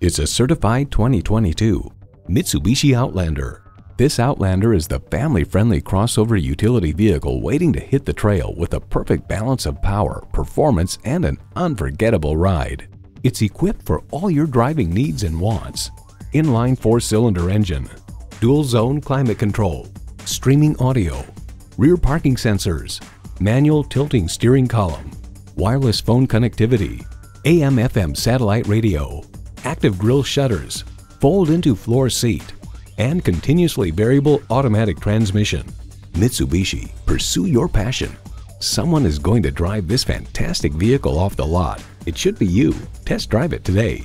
It's a certified 2022 Mitsubishi Outlander. This Outlander is the family-friendly crossover utility vehicle waiting to hit the trail with a perfect balance of power, performance, and an unforgettable ride. It's equipped for all your driving needs and wants. Inline four-cylinder engine, dual zone climate control, streaming audio, rear parking sensors, manual tilting steering column, wireless phone connectivity, AM FM satellite radio, active grille shutters, fold into floor seat, and continuously variable automatic transmission. Mitsubishi, pursue your passion. Someone is going to drive this fantastic vehicle off the lot. It should be you. Test drive it today.